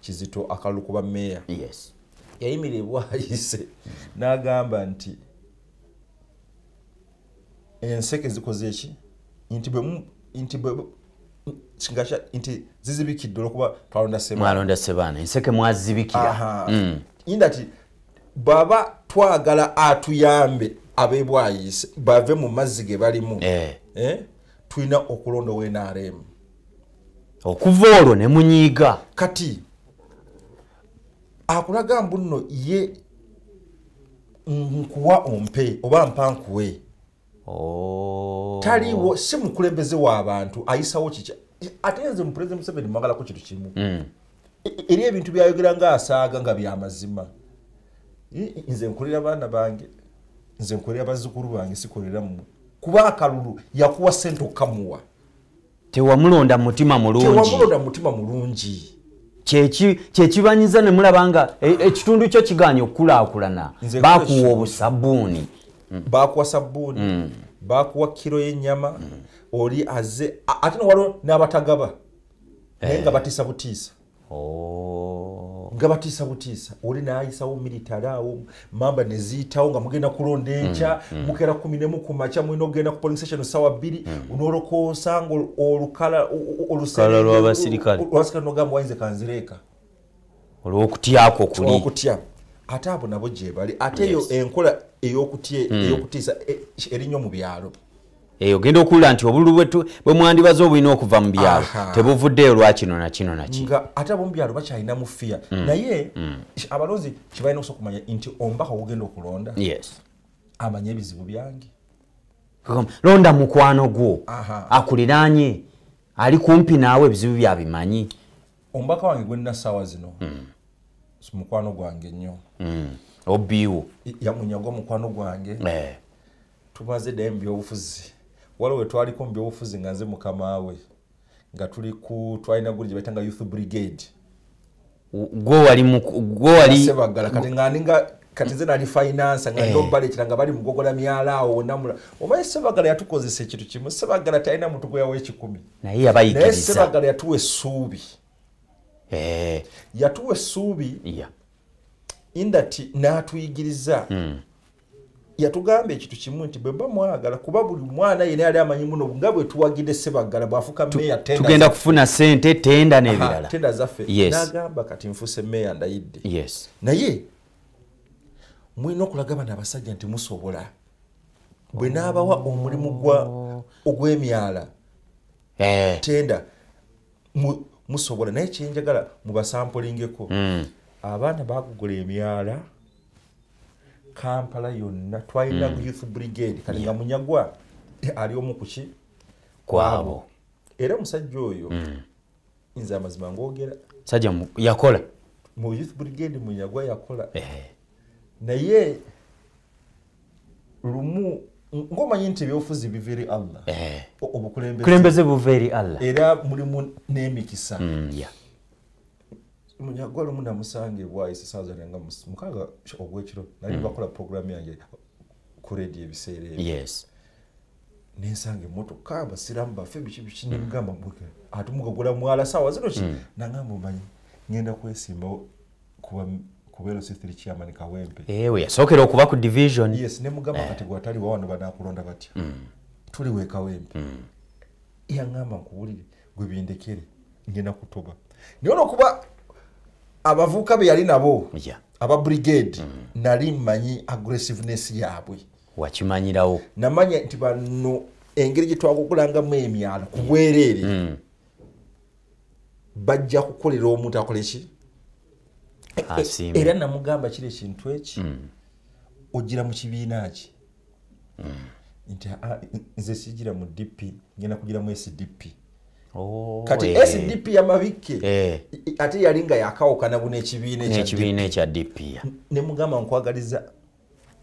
kizito akalulu kuba meeya yes yayimira ebwayise n'agamba nti enseke zikoze eki nti nti bwe- kingasha nti zizibikidde olwokuba twalonda sebaana enseke mwazibikira Aha. Mm. inda ti bwaba twagala atuyambe abebwayise bave mu mazzi ge balimu Eh. Eh? tulina okulonda wnrm okuva olwo ne munyiiga kati akulaga mbu nno ye nkuwa ompe oba mpa nkuwe. Oh. taliwo si mukulembeze w'abantu ayisawo kiki? Ate nze mupulezidenti museveni mwagalako kintu kimu. Mm. E- eri ebintu byayogera ngaasaaga nga byamazima nze nkolera baana bange nze nkolera bazzukulu bange sikolera mmwe kuba akalulu yakuwa sente okamuwa tewamulonda mu mutima mulungi. Tewamulonda mu mutima mulungi kyekibanyiza ne mulaba nga e- ekitundu kyo kigaanye okukulaakulana. Bakuwa obusabuuni bakuwa sabbuuni. Bakuwa kiro y'ennyama. Oli aze ate newaliwo n'abatagaba. Naye nga batiisa butiisa Nga batiisa butiisa oli nayisawo militale awo mamba neziyitawo nga mugenda kulonda enkya mukera kumi nemu ku makya mulina okugenda ku polling station sawa bbiri nolokoosa nga ol- olukala Olukala lw'abasirikale. olwabasirikale nogamba wayinze kanzireeka. Olw'okutyako kuli. Okutya ate abo nabo gye bali ate eyo enkola ey'okutiisa e- erinnyo mu byalo eyo genda okuwulira nti obululu bwe mwandibaze obulina okuva mu byalo tebuvuddeyo lwakino nakino naki nga ate ab'omu byalo bakyalina mu fiya naye abalonzi kyebalina okusobola okumanya nti omubaka ogenda okulonda yes. amanye ebizibu byange. Londa mukwano gwo. Akuliraanye ali kumpi naawe ebizibu byabimanyi. Omubaka wange gwe nina saawa zino si mukwano gwange nnyo. Mm. obiiwo I- yamunyagwa mukwano gwange. Eh. tumaze ddayo mu byobufuzi waliwo we twaliko mu byobufuzi nga nze mukama we nga tuli ku twalina guli gye bayitanga youth brigade. Gwe wali gwe wali sebagala kati nga ninga kati nze nali finance nga ndi obalekera nga bali mugogola myala awo namula omanyi sebagala yatukozesa ekintu kimu. Sebagala talina mutugoyawo ekikumi. Naye naye yabayigiriza sebagala yatuwa essuubi. Eh, yatuwa essuubi indati n'atuyigiriza yatugamba ekintu kimu nti bwe mba mwagala kuba buli mwana yena yali amanyi muno nga bwe tuwagidde sebagala bwafuka meya tugenda kufuna sente tenda n'ebirala. tenda zaffe. Yes. n'agamba kati nfuse meya ndayidde. Yes. Naye mulina okulaga bano abasajja nti musobola. Bwe n'abawa omulimu gwa ogw'emyala. Eh, tenda. Mu- musobola. Naye kyenjagala mubasampulingeko mm. abaana bagugula emyala kampala yonna. Twalina youth brigade. Kati nga munyagwa eh, ali omu kuki kwabo. Era omusajja oyo nze amazima ngogera. Sajja mu- yakola? Mu youth brigade munyagwa yakola. Eh, naye lumu ngaomanyi nti ebyobufuzi biva eri allah eh. obukulembeze. Kulembeze buva eri allah. Era mulimu n'emikisa Mm, yeah. munyagwa lumu namusanga ebwayise saa zanenga mukaaga ogwekiro nali bakola programu yange ku redio ebiseera ebyo nensanga emotoka abasiramu baffe biki biki nemugamba ate mugagula mwala saawa zino ki nagamba omanyi ngenda kwesimbawo kubeera osithiri kyamani kawempe. Ewe yasookera okuba ku division. Yes nemugamba kati gwatali wawano banakulonda batya? Tuli wekawempe yaŋŋamba nkuwulire gwe bindekere ngenda kutoba. Naye olwokuba abavubuka be yali nabo aba brigade nali mmanyi aggressiveness yaabwe. Wakimanyirawo? Namanya nti bano engeri gye twakukulangamu emyalo ku bwereere bajja kukolera omuntu akole ki Asiime. era namugamba kiri ekintu eki? Ogira mu kibiina ki? Nti "Ah, nze sigira mu dp ngenda kugiramu sdp Oh, kati eh. sdp yamabikke Eh. Ate yali nga yakawukana bu n'ekibiina ekya dp nemugamba nkwagaliza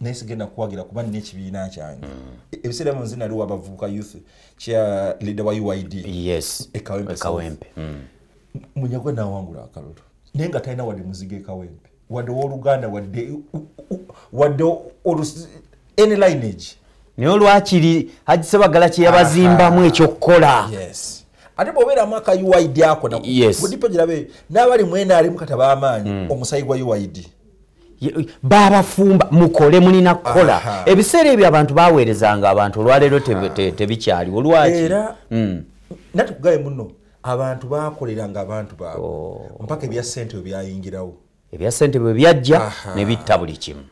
naye sigenda kuwagira kuba nina ekibiina kyange E- ebiseera mu nzi naliwo abavubuka youth kya leader wa uid yes. Ekawempe Mm. munyagwe nawangula akalulu naye nga talina wadde muzigo ekawempe wadde owoluganda wadde wadde any lineage. Naye olwakiri haji sebagala kyeyabazimbamu ekyokukola yes ate bwobeeramu aka uid ako budipo girabe n'abali mu nrm kata b'amaanyi omusayi gwa uid babafumba mukole mulina kukola. Ebiseera ebyo abantu baweerezanga abantu olwaleero tebikyaliwo lwaki era Mm. natukugaye muno abantu bakoleranga abantu baabwe. Mpaka ebya sente bwe byayingirawo. Ebya sente bwe byajja ne bitta buli kimu.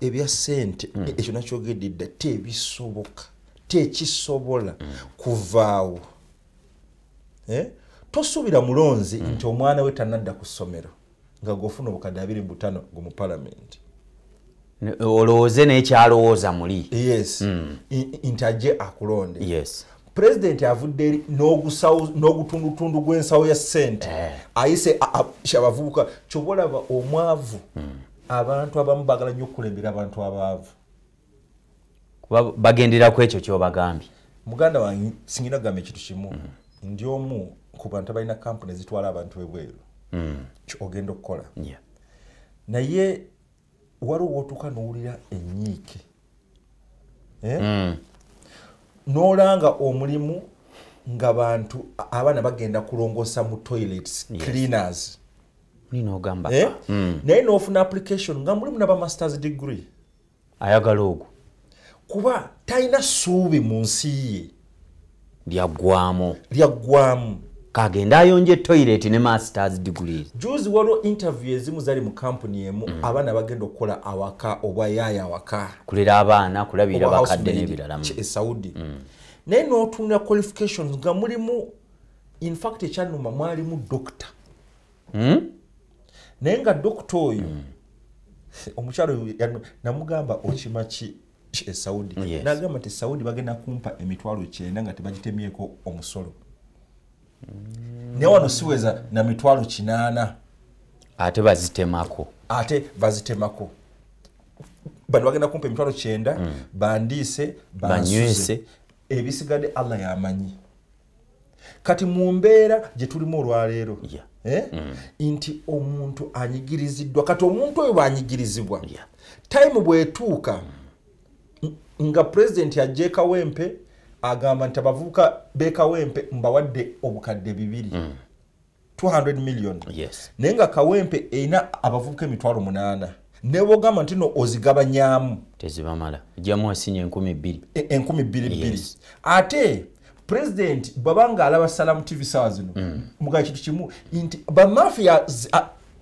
Ebya sente e- ekyo nakyogedde dda tebisoboka tekisobola kuvaawo? Tosuubira mulonzi nti omwana we tanadda ku ssomero nga gofuna obukadde abiri mu butaano gu mu palamenti olowooze n'ekyalowooza muli? Yes. I- nti ajje akulonde. Yes. Pulezidenti avudde eri n'ogutundutundu gw'ensawo ya ssente ayise a- a- abavubuka kyoba olaba omwavu abantu abamu bagala nnyo okukulembera abantu abaavu. Bagendera ku ekyo kyobagambye? Muganda wange singina kugamba ekintu kimu ndi omu ku bantu abalina kampuni ezitwala abantu ebweru. Ogenda okukola? Naye waliwo wotuuka nowulira enyiike. Eh? Mm. n'olanga omulimu nga bantu abaana bagenda kulongosa mu toilets cleaners. Eh? Mm. naye n'ofuna application nga mulimu naba masters degree. Ayagala ogwo. Kuba talina ssuubi mu nsi ye lyaggwamu lyaggwamu kagenda ayonja etoilet ne masters degrees juzi waliwo interview ezimu zali mu kampuni emu abaana bagenda okukola awaka oba yaaya awaka. Kulera abaana kulabira oba bakadde housemaid n'ebirala ki- e saudi. Naye n'otunula qualifications nga mulimu infact ekyanuma mwalimu dokita Mm? naye nga dokita oyo omukyalo oyo yanu- namugamba okima ki ki e saudi. Yes. nagamba nti saudi bagenda kumpa emitwalo kyenda nga tebagitemyeko omusolo. Naye wano siweza na mitwalo kinaana. Ate bazitemako. Ate bazitemako. Bano bagenda kumpa emitwalo kyenda bandiise Banywese. ebisigadde allah yamanyi. Kati mu mbeera gye tulimu olwaleero Yeah. eh? nti omuntu anyigiriziddwa. Kati omuntu oyo bwanyigirizibwa Yeah. time bwetuuka n- nga pulezidenti ajja ekawempe agamba nti abavubuka b'ekawempe mbawadde obukadde bibiri. 200 million. Yes. Naye nga kawempe erina abavubuka emitwalo munaana. Ne bwogamba nti no ozigabanyaamu. Tezibamala. Ejjamu wasinya enkumi bbiri. E- enkumi bbiri bbiri. Ate pulezidenti bwaba nga alaba salamu tv sawa zino mugaa kintu kimu nti bamafiya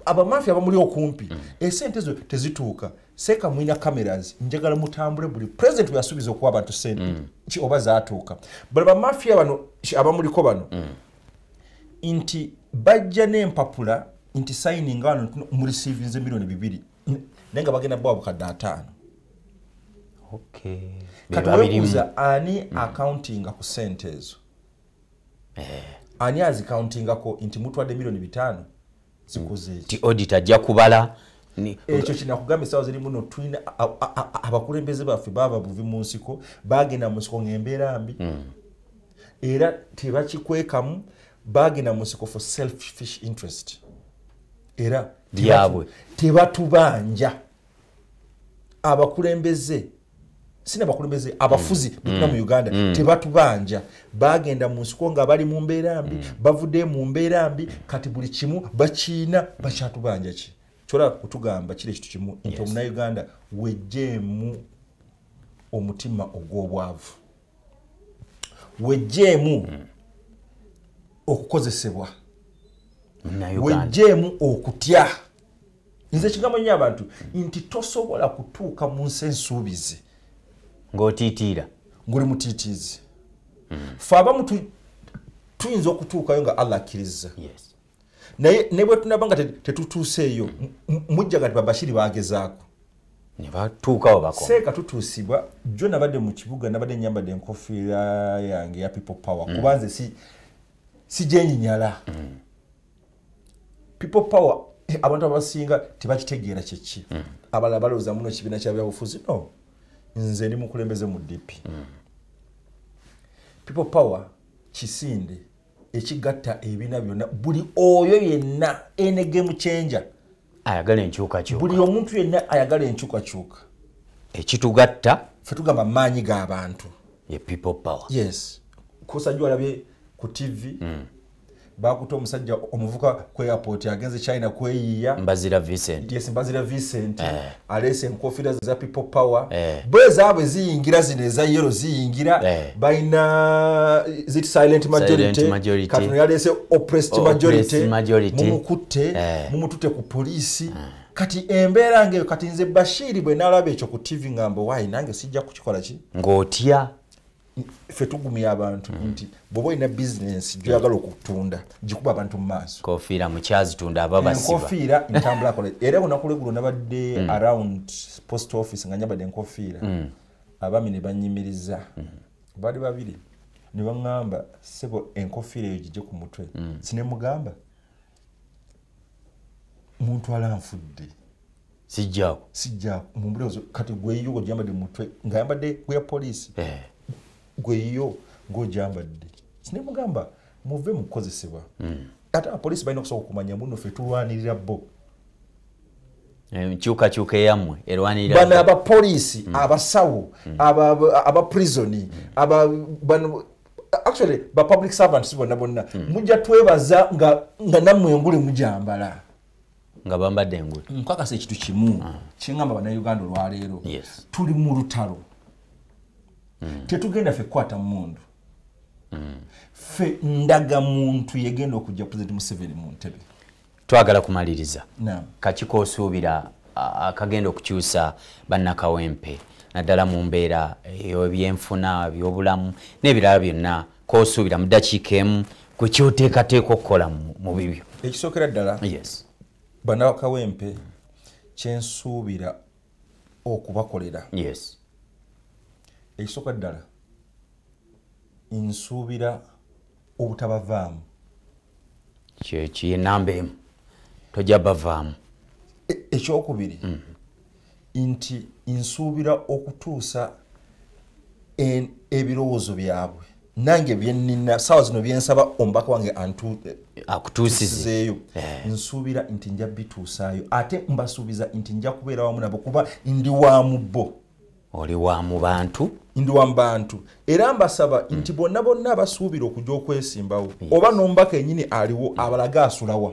abamafiya bamuli okumpi esente ezo tezituuka seeka mwina cameras njagala mutambule buli pulezidenti bweyasuubiza okuwa abantu sente ki oba zaatuuka. Buli bamafiya bano abamuliko bano nti bajja n'empapula nti sayining wano nti murisiivinze miliyoni bibiri naye nga bagenda bawa bukadde ataano. Okay. Kati biba birimu webuuza ani accountinga ku sente ezo? Ani azikauntingako nti mutwadde miliyoni bitaano? Zikoze eki ti audit ajja kubala ekyo kinakugamba essaawa ziri muno tulina abakulembeze baffe baba buvi mu nsiko bagenda mu nsiko ng'embeera mbi. Era tebakikwekamu bagenda mu nsiko for selfish interest. Era Byabwe. tebatubanja. Abakulembeze sina bakulembeze abafuzi betuna mu uganda tebatubanja. Bagenda mu nsiko nga bali mu mbeera mbi bavuddeyo mu mbeera mbi kati buli kimu bakiina bakyatubanja ki kyola kutugamba kiri ekintu kimu nti omunauganda wejjeemu omutima ogw'obwavu. Wejjeemu okukozesebwa. Munnayuganda. wejjeemu okutya. Nze kigambo nnyo abantu nti tosobola kutuuka mu nsi ensuubizi. Ng'otiitiira. Ng'oli mutiitiizi. Fe abamu tu- tuyinza okutuukayo nga allah akkiriza. Yes naye ne bwe tunaba nga te- tetutuuseeyo mujja nga tibabashiri bagezaako. Ne batuukawo bakoma. Seeka tutuusibwa jjo nabadde mu kibuga nabadde nyambadde enkofiira yange ya people power kuba nze si sijenyinyala people power abantu abasinga tebakitegeera kyeki abalala balowooza muno ekibiina kya byabufuzi? No. Nze ndi mukulembeze mu dp people power kisinde ekigatta ebibiina byonna buli oyo yenna enegemu kyenja. Ayagala enkyukakyuka. Buli omuntu yenna ayagala enkyukakyuka. Ekitugatta? Fe tugamba maanyi g'abantu ye people power. Yes. Kusajja olabye ku tv bakuta omusajja omuvuka ku airport agenze china kweyiiya mbazira vincent. Yes mbazira vincent. Aleese enkofiira za people power. Eh. bwe zaabwe ziyingira zino eza yero ziyingira Eh. balina zit silent majority? Majority. katono yaleese oppressed majority. majority. mumukutte Eh. mumutute ku poliisi kati embeera ngaeyo kati nze bashiri bwe nalaba ekyo ku tv ng'ambo wayi nange sijja kukikola ki? Ng'otya ffe tugumya abantu nti bw'oba olina bizinensi gyoyagala okutunda gikuba abantu mu maaso. Kofiira mukyazitunda aba basiba enkofiira ntambulakola era lunaku lwegulo nabadde around post office nga nyabadde enkofiira abaami ne banyimiriza. Baali babiri ne baŋŋamba sebo enkofiira eyo gijje ku mutwe. Sinemugamba muntu alanfudde sijjaako sijja mumbulezo kati gweyiyo gojambadde mu mutwe ngayambadde gweya poliisi. Eh, gweyo ng'ojambadde sinemugamba muve mu kukozesebwa. Ate apoliisi balina okusobola okumanya muno ffe tulwanirira bo. Enkyukakyuka eyammwe erwanirira bano abapoliisi abasawo aba- abaprisoni aba- bano actually ba public servants bonna bonna mujja twebaza nga nga nammwe engule mujambala. Nga bambadde engule. Nkakasa ekintu kimu kiŋamba bannayuganda olwaleero tuli mu lutalo tetugenda ffe kukwata mundu. Ffe ndaga muntu yegenda okujja president museveni mu ntebe. Twagala kumaliriza. Kakiko osuubira akagenda okukyusa bannakawempe naddala mu mbeera ebyenfuna byobulamu n'ebirala byonna kosuubira mu ddakiika emu gwe kyoteekateeka okukola mu bibyo. Ekisookera ddala bannakawempe kyensuubira okubakolera. Yes ekisooka ddala nsuubira obutabavaamu. Kyekyo enamba emu tojja bavaamu. E- ekyokubiri nti nsuubira okutuusa ebirowoozo byabwe. Nange byenina sawa zino byensaba omubaka wange antu akutuusize. tusizeeyo nsuubira nti nja bituusaayo. Ate mbasuubiza nti nja kubeera wamu nabo kuba ndi wamu bo oli wa mu bantu? Ndi wa mu bantu. Era mbasaba nti bonna bonna abasuubira okujja okwesimbawo oba n'omubaka enyini aliwo abalage asulawa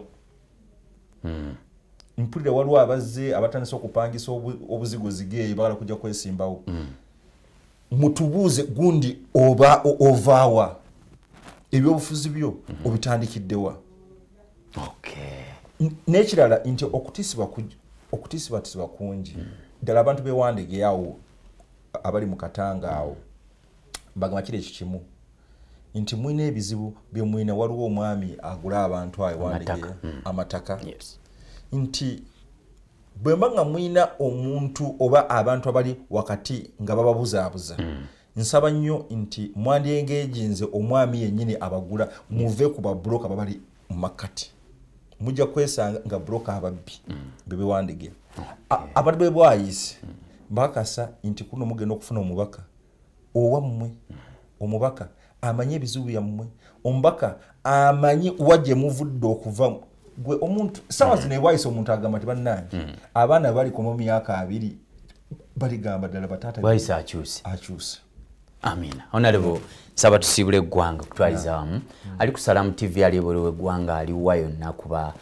mpulire waliwo abazze abatandise okupangisa obu- obuzigozige eyo bagala kujja kwesimbawo. Mutubuuze gundi oba ovaawa ebyobufuzi byo obitandikiddewa okay n'ekirala nti okutiisibwa kuj- okutiisibwatisibwa kungi. Ddala abantu bewandege awo abali mu katanga awo. Mbagamba kiri ekyo kimu? Nti mwina ebizibu byemwina waliwo omwami agula abantu ewandege Amataka. yes. Nti bwe mba nga mwina omuntu oba abantu abali wakati nga bababuzaabuza nsaba nnyo nti mwandyengeejinze omwami yennyini abagula muve ku babuloka babali mu makkati. Mujja kwesanga nga buloka ababbi bebewandege abantu be bwayise mbakasa nti kuno mugenda okufuna omubaka. Owammwe omubaka amanyi ebizibu byammwe. Omubaka amanyi wa gye muvudde okuva gwe omuntu sawa zino ebwayise omuntu agamba ti bannange abaana balikoma mu myaka abiri baligamba ddala bataata bwayise akyuse. Akyusa amina. Honorable saba tusiibula eggwanga okutwaliza wamu ali ku salamu tv ali ebweru w'eggwanga aliwa yonna kuba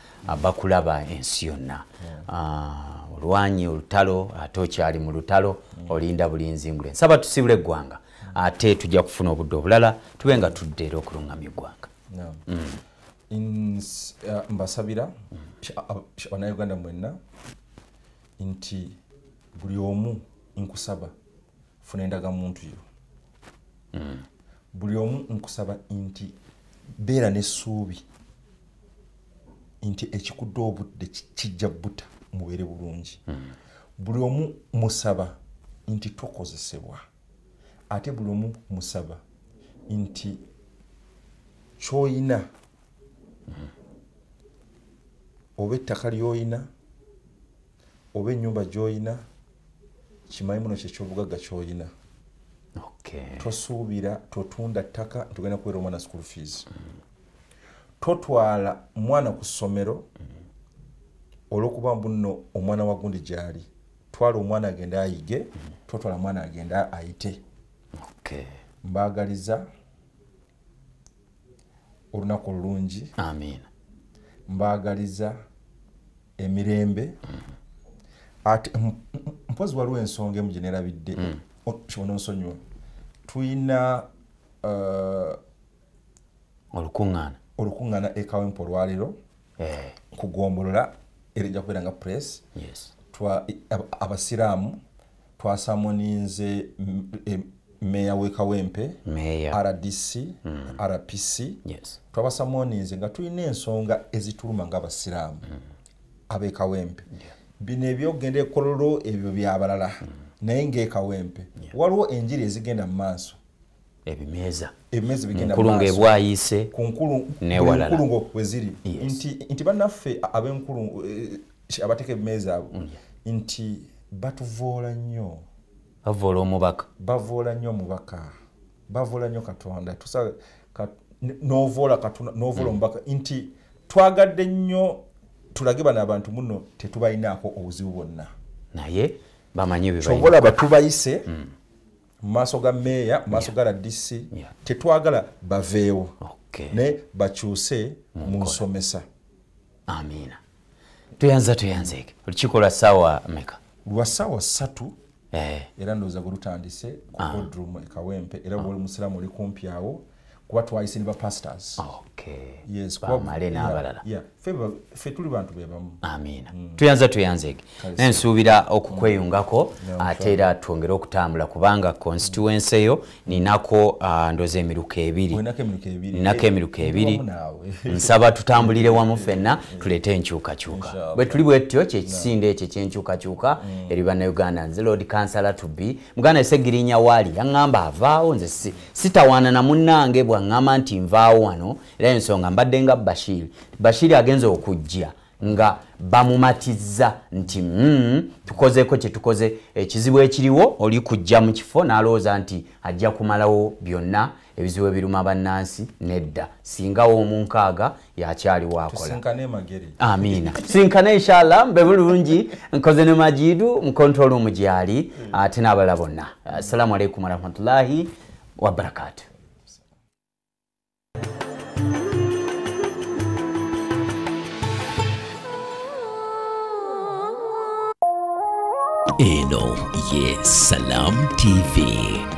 bakulaba ensi yonna. Ah, olwanyi olutalo ate okyali mu lutalo olinda bulinzi ngule nsaba tusiibula eggwanga ate tujja kufuna obudde obulala tube nga tudde era okulungamya eggwanga. Ins- uh, mbasabira sh- bannayuganda mwenna nti buli omu nkusaba funa endagamuntu yo. Buli omu nkusaba nti beera n'essuubi nti ekikudde obudde ki- kijja buta mubeere bulungi. Buli omu musaba nti tokozesebwa. Ate buli omu musaba nti kyoyina oba ettaka lyoyina oba ennyumba gyoyina kimanyi muno kyekyobugagga kyoyina. Okay. tosuubira totunda ttaka ntugenda kubeera omwana school fees. Totwala mwana ku ssomero olwokuba mbuno omwana wa gundi gyali twala omwana agende ayige totwala mwana agende ayite. Mbaagaliza olunaku olulungi. Amina mbaagaliza emirembe. Ate m- m- mpozi waliwo ensonga emu gye nerabidde. Kibona nsonyiwa tuyina uh, olukuŋŋaana olukuŋŋaana ekawempa olwaleero eh, kugombolola era ejja kubeera nga press. Abasiraamu twasamoninze em- meeya w'ekawempe rdc rpc yes. twabasamoninze nga tulina ensonga ezituluma ngaabasiraamu ab'ekawempe bino ebyokugenda ekololo ebyo byabalala naye ngaekawempe waliwo enjiri ezigenda mu maaso ebimeeza enkulu nkulu N'ewalala. buli nkulu we ziri Yes. nti, bannaffe ab'enkulu eh, abateeka ebimeezi abo nti batuvoola nnyo. Bavoola omubaka. Bavoola nnyo omubaka. Bavoola nnyo katonda. N'ovoola n'ovoola omubaka. Nti twagadde nnyo tulage bano abantu muno tetubalinaako obuzibu bwonna. Naye bamanyi kyova bibalina olaba tubayise mu maaso ga meeya mu maaso ga Yeah. tetwagala baveewo. Naye bakyuse mu nsomesa. Amiina tuyanza tuyanzeeke olukiiko lwa ssaawa meka lwa ssaawa ssatu eh, era ndowooza gwe lutandise ku Ah. bodrum ekawempe era bwoli musiraamu oli kumpi awo kuba twayise ne bapastors okay. Yes, kuba- yeah. Ffe tuli bantu be bamu. Amiina. Tuyanza tuyanzeeke naye nsuubira okukweyungako ate era twongere okutambula kubanga constituency eyo ninako uh, ndoza emiruka ebiri. Ninako emiruka Eh, ebiri. naawe. nsaba tutambulire wamu ffenna tuleete enkyukakyuka. bwe tuli bwetyo kyekisinde ekyo ekyenkyukakyuka eri bannayuganda nze lord kansala to be muganda esegirinya waali yaŋŋamba avaawo nze si- sitawaana na munnange bwaŋŋamba nti nvaawo wano era ensonga mbadde nga bashiri bashiri agenza okujja nga bamumatizza nti mm, tukozeeko kyetukoze ekizibu ekiriwo oli kujja mu kifo n'alowooza nti ajja kumalawo byonna ebizibu ebiruma bannansi nedda. Singawo omunkaaga yakyaliwo akola tusinkane emagere amiina. Sinkana inshallah mbe bulungi nkoze ne majidu mukontrol omugyali ate n'abalala bonna. Assalamu alaikum warahmatullahi wabarakatu eno ye salam tv